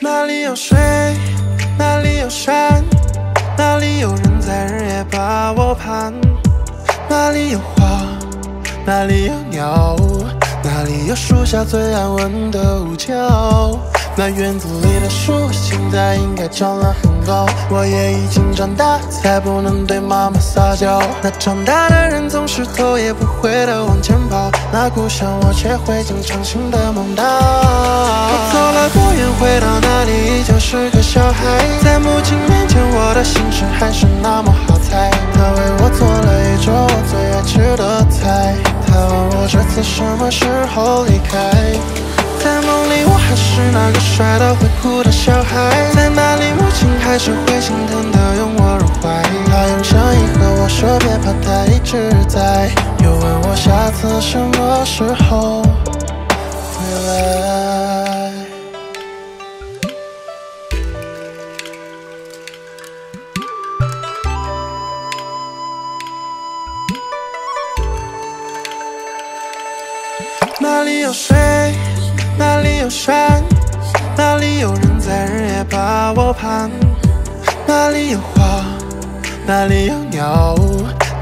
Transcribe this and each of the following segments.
哪里有水，哪里有山，哪里有人在日夜把我盼？哪里有花，哪里有鸟，哪里有树下最安稳的午觉？那院子里的树现在应该长了很高，我也已经长大，才不能对妈妈撒娇。那长大的人总是头也不回的往前跑，那故乡我却会经常性的梦到。我走了不远，回到那里，依旧是个小孩，在母亲面前，我的心事还是那么好猜。她为我做了一桌我最爱吃的菜，她问我这次什么时候离开。那个帅到会哭的小孩，在那里，母亲还是会心疼的拥我入怀。她用香烟和我说别怕，她一直在，又问我下次什么时候回来。哪里有水，哪里有山，哪里有人在日夜把我盼。哪里有花，哪里有鸟，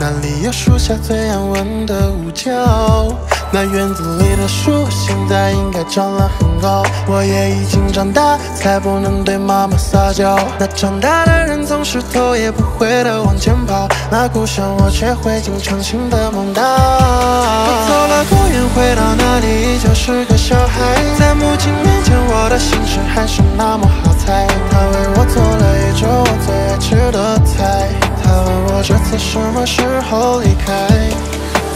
哪里有树下最安稳的午觉。那院子里的树现在应该长了很高，我也已经长大，才不能对妈妈撒娇。那长大的人总是头也不回的往前跑，那故乡我却会经常性的梦到。我走了多远，回到哪里，依旧是个小孩，在母亲面，我的心事还是那么好猜。她为我做了一桌我最爱吃的菜，她问我这次什么时候离开。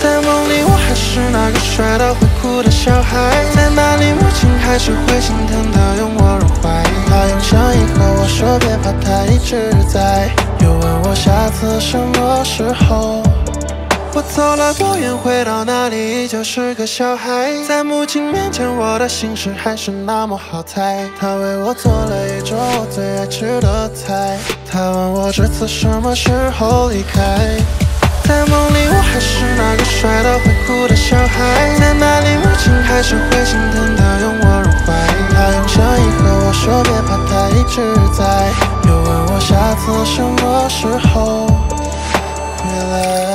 在梦里，我还是那个帅到会哭的小孩，在那里，母亲还是会心疼的拥我入怀。她用香烟和我说别怕，她一直在，又问我下次什么时候。我走了多远，回到哪里，依旧是个小孩，在母亲面前，我的心事还是那么好猜。她为我做了一桌我最爱吃的菜，她问我这次什么时候离开。在梦里，我还是那个帅到会哭的小孩，在那里，母亲还是会心疼的拥我入怀。她用声音和我说别怕，她一直在，又问我下次什么时候回来。